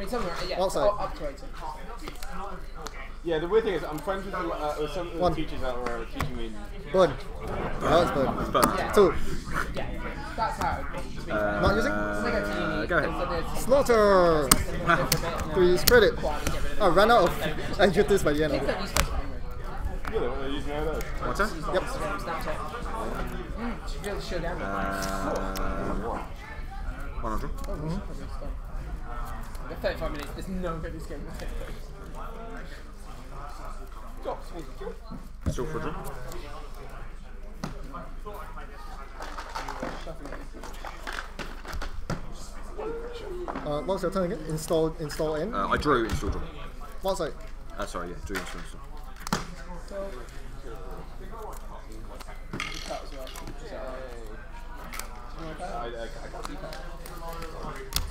mean, somewhere, yeah, Outside. up, up to 80. Yeah, the weird thing is, I'm friends with, uh, with some of the teachers that were teaching me. Burn. Oh, it's burn. It's burn. Yeah. Two. Yeah, that's how it would be. to Uh, Not using? It's like a teeny- go ahead. it's like a- Slaughter. it's a different bit, and Three then credit. quiet and get rid of I it. ran out of adjectives by the end of it. that used to be Really, what they're using nowadays. What's that? Yep. Snapchat. Mm, should really. Uh, one hundred. Oh, probably stop. Yeah, 35 minutes, there's no way this game will take Still for a draw. Uh, what's your turn again? Install, install in. Uh, I drew install draw. What's that? Uh, sorry, yeah, drew install install.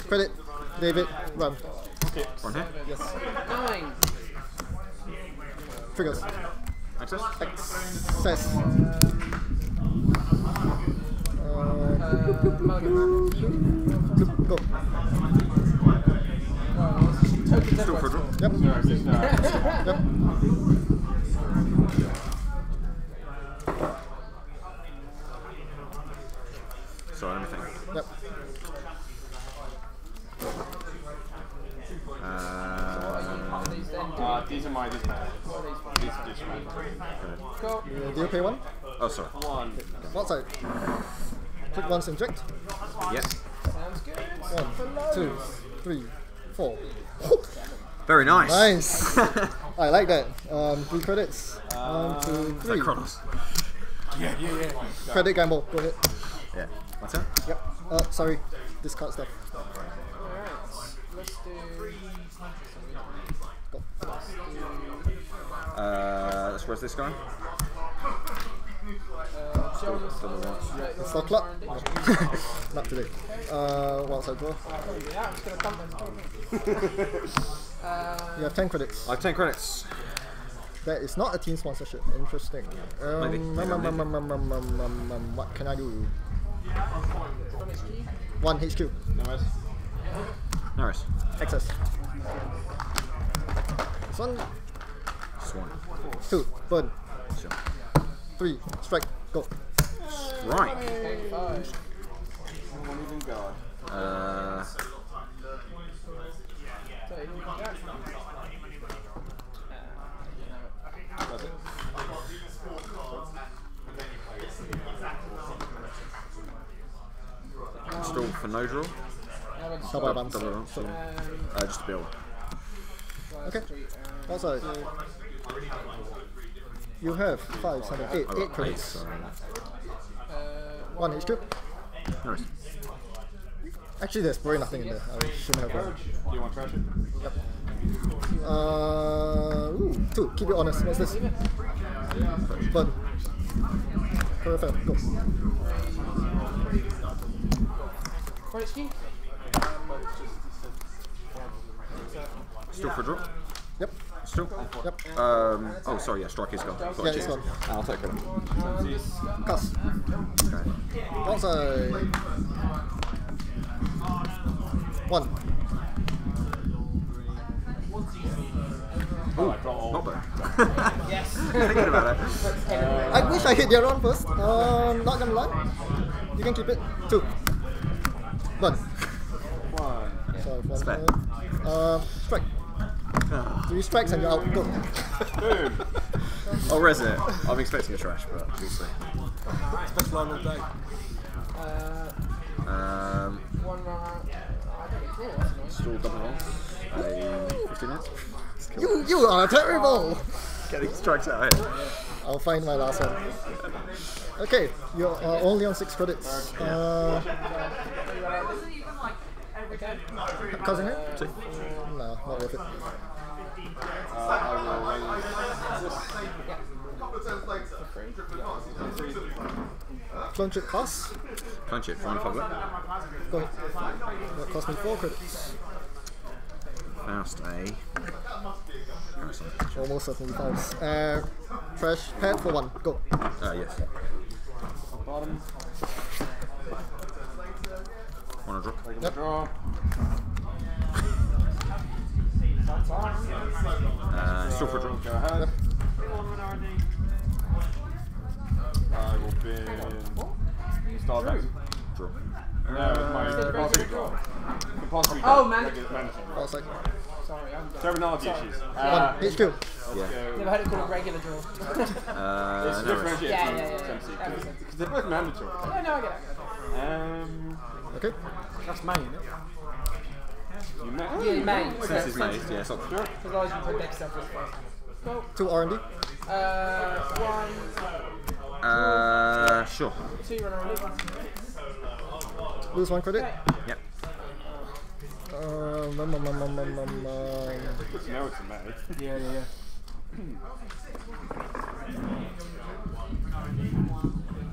Credit. David. Run. One here. Yes. Nine. Triggers. Access. Access. Uh, Uh, Mulligan. go. Token Still for a draw. Yep. Sorry, it's just, Yep. Sorry, let me think. Yep. Uh, uh, these are my, these are my. These are just my. Cool. Uh, do you pay one? oh, sorry. One. What's that? Click once inject. Yes. Sounds good. One, two, three, four. Very nice. Nice. I like that. Um, three credits. One, two, Is that yeah. Kronos? Credit gamble. Go ahead. Yeah. What's that? Yep. Uh, sorry. Discard stuff. Alright. Let's do. Go. Uh, let's where's this guy? Uh, Jonas. Install club. Not today. Uh, what's I draw? Yeah, I'm just gonna dump this. Uh, You have ten credits. I have ten credits. That is not a team sponsorship. Interesting. Um, Maybe. Maybe um, I'll um, need what can I do? One HQ. No worries. No One. Two. Burn. Sure. Three. Strike. Go. Right. five. One even guard. Uh, So, you can go. That's it. install for no draw. Double advance. Double advance. Uh, just to build. Okay. Street, um, Also, you have five, seven, eight, I eight got eight, credits. uh, One HQ. no worries. Actually, there's probably nothing in there. I shouldn't have one. Do you want to trash it? Uh, ooh, two. Keep it honest. What's this? Burn. Perfect. Go. Right, ski. Still for draw. Yep. Still. Yep. Um. Oh, sorry. Yeah, strike is gone. Got Yeah, a it's chance. gone. I'll take it. Cast. Okay. Outside. One. Oh, I. Not bad. Yes. Thinking about it. I wish I hit the other one first. Um, not gonna lie. You can keep it. Two. One. One. So one. fair. Uh, strike. Three strikes and you're out. Go. Boom. I'll res it. I'm expecting a trash, but we'll see. Best line all day. Uh, Um. one round. I don't know. Cool. Still double. A 15 minutes. You you are terrible. Get these strikes out here. I'll find my last one. Okay, you're uh, only on six credits. Uh, cousin here? No, not worth it. I will raise. Clone chip costs. Punch it. Fine public. Go ahead. That cost me four credits. Faust A. Parasite. Almost certainly fives. Uh, trash pad for one. Go. Uh, yes. Bottom. Wanna drop? Yep. Draw. Still for a. Go ahead. I will bin. Star Banks. Draw. No, it's my Said compulsory regular draw. Compulsory Oh, draw. man. Regular- Oh, it's Sorry, I'm done. Terminology Sorry. issues. one Uh, HQ. Yeah. go. Never heard it called a regular draw. Uh, It's no, differentiated Yeah, yeah, yeah, from yeah. MC, That makes sense. because they're both mandatory. yeah, no, I get it. I get it. Um, Okay. That's main, isn't it? You met. Yeah, main. This is made, yeah, it's not Sure. Because otherwise you put deck stuff as first. Cool. Two R and D. Uh, one, Uh, sure. two run around. Lose one credit. Yep. Uh, um, um, um, um, um, um, um, Good to know it's a May. Yeah, yeah, yeah.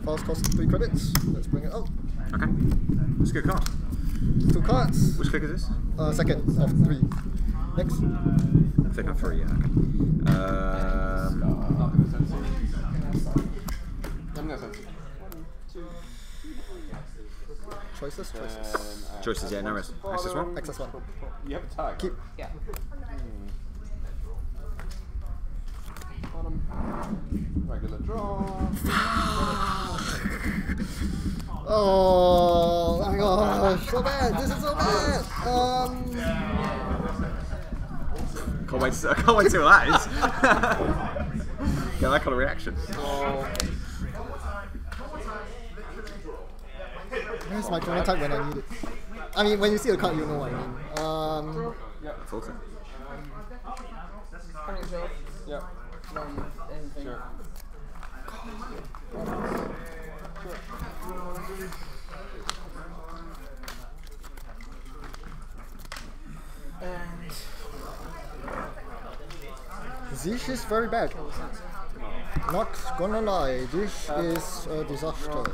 Fast cost three credits. Let's bring it up. Okay. That's a good card. Two cards. Which click is this? Uh, second of three. Next. Click on three, yeah. Okay. Um, Not gonna sense it. I'm gonna sense it. Choices. Choices. Choices, yeah, no risk. Access one? Access one. You have a tag. Keep. Yeah. Bottom. Regular draw. Oh my gosh, so bad. This is so bad. Um, can't wait to, I can't wait to see what that is. Get that kind of reaction. where's my current type when I need it? I mean, when you see the card, you know what I mean. Um, Full set. Panic job. Yep. Run anything. Sure. And this is very bad. Not gonna lie, this is a disaster.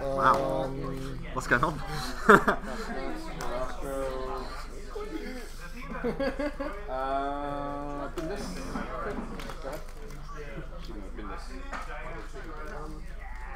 Wow. Um, What's going on? Rostro. Uh,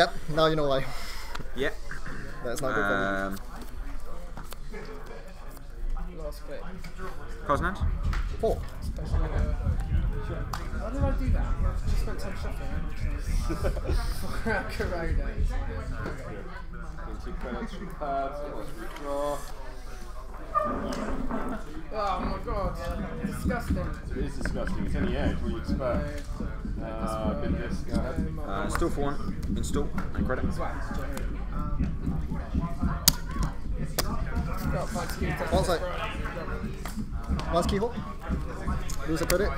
Yep, now you know why. Yeah. That's not good for Um, Last bit. cards me. Four. Special order. Why did I do that? I just spent time shuffling. Corona. Then two credits from pads. Let's redraw. Oh my god. Disgusting. It is disgusting. It's any edge. What do you expect? Uh, still for one. Install and credit. Got five skills. One side. Once keyhole. Lose a credit.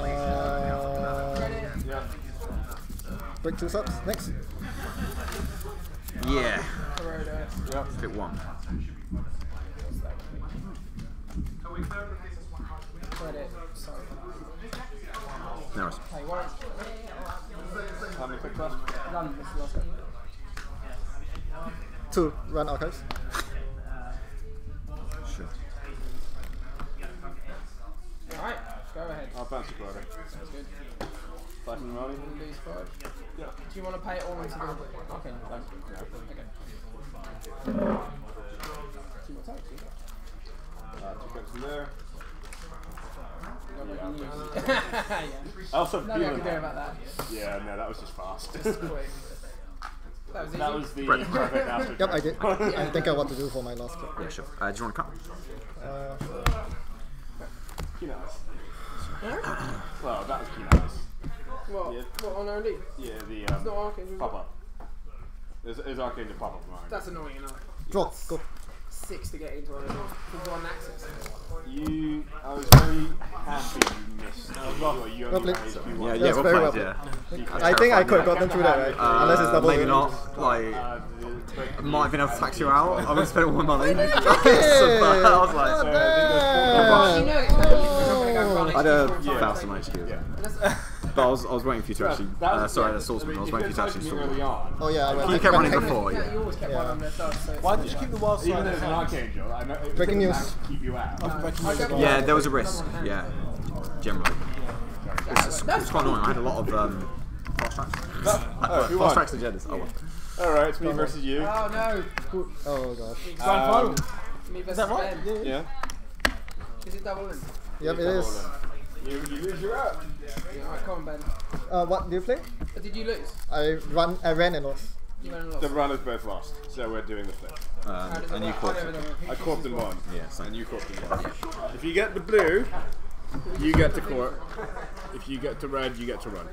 Uh, break two subs. Next. Yeah. Yeah. Click one. Credit. Sorry. No worries. Hey, one. How many quick left? None. This is the last one. Two. Run archives. Sure. Alright. Go ahead. I'll bounce the quarter. Sounds good. Platinum money. Lose five. Yeah. Do you want to pay it all into the Okay. Thanks. Yeah. Okay. Two more types. Uh, two credits in there. Yeah. I also Nothing I feeling that. about that. Yeah, no, that was just fast. Just quick. That was easy. that was the Right. perfect master. Yep, I did. I think I want to do for my last clip. Yeah, sure. Uh, do you want to come? Uh, Key nice. Well, that was key nice. What? Yeah. What on R&D? Yeah, the It's not um, Arcane. pop up. There's, there's arcade to pop up. That's annoying enough. draw. Go. Six to get into R&D. For one access. You, I was very happy you missed. I was well, you only Lovely. got HP Yeah, yeah, That's well very played, well yeah. I think I could have gotten through that, right? Uh, Unless it's double. Maybe not. Like, Uh, I might have been able to tax you out. I would spend all my money. I was like, Not Well, you know bad. it's better because we're not going to go run I had a HP. thousand HP. Yeah. But I was, I was waiting for you to actually. That Uh, sorry, yeah, the swordsman. I was waiting for you to actually opening install. early on, Oh yeah, I went. You I kept running before, Yeah, yeah. you always kept one on so Why did you keep the wild side? even as an archangel, I know it Breaking news. keep you out. Yeah, there was a risk. Yeah, generally. It's, it's, it's quite annoying. I had a lot of um, fast tracks. Oh, who won? fast tracks agendas. Oh, well. All right, it's me versus you. Oh no! Oh gosh. Grand final. Um, Me versus that right? Ben. Yeah. Is it double in? Yep, it is. You, you lose, you're out. Yeah, alright, come on Uh, what do you play? Did you lose? I run. I ran and lost. You ran and lost. The runners both lost, so we're doing the flip. Um, How does it and you caught I don't. I corped in one. Yeah, same. And you caught in one. If you get the blue, you get to court. If you get to red, you get to run.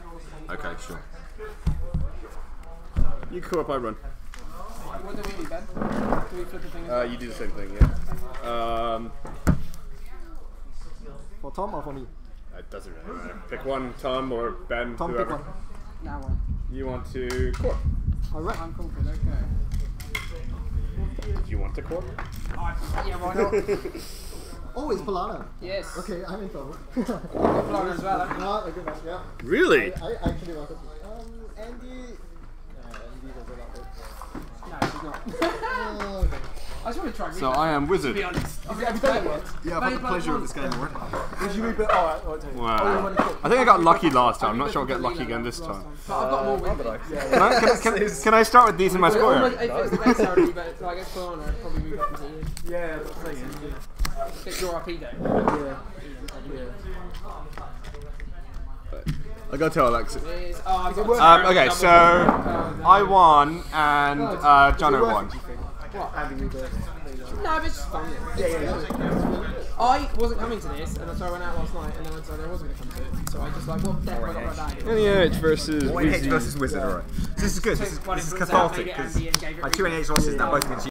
Okay, sure. You corp, I run. What do we do, Ben? Do we flip the thing Uh, you do the same thing, yeah. Um, For Tom or for me? It doesn't really matter. Pick one, Tom or Ben, Tom, pick one. Now one. You want to corp? Alright. I'm conquered, okay. Do you want to corp? Yeah, why not? Oh, it's Polana. yes. Okay, I'm in trouble. Got Florida as well, haven't a good match. Yeah. Really? I actually wanted. Um, Andy. Yeah, Andy doesn't want it. No, she's not. Oh, okay. I just want to try So I am Whizzard. To be honest. Have you done it yet? Yeah, I've had the pleasure of this game already. Did you read it? Alright, alright, take it. Wow. I think I got lucky last time. I'm not sure I'll get lucky again this time. But I've got more with me. Can I, can, can, can I start with these in my Well, score? almost- If it's the best already, but like it's Corona, I'd probably move up into Ian. Yeah, that's the thing. Get your RP though. I gotta tell Alexis. Is, oh, Um, okay, so I won and uh, Jono won. No, but it's just fun. Yeah, yeah, I wasn't coming to this, and so I went out last night, and then I decided I wasn't going to come to it. So I just like, what the heck have I got my bag? NEH versus NH versus Whizzard, alright. This is good. This is, this is cathartic because Andy gave my two Rico. NH losses now both against you.